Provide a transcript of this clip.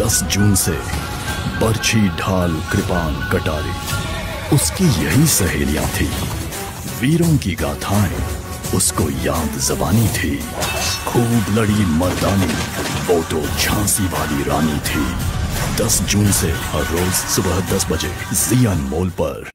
दस जून से बर्छी ढाल कृपान कटारी। उसकी यही सहेलियाँ थी। वीरों की गाथाएँ, उसको याद जबानी थी। खूब लड़ी मर्दानी, वो तो झांसी वाली रानी थी। दस जून से हर रोज सुबह दस बजे जिया मोल पर।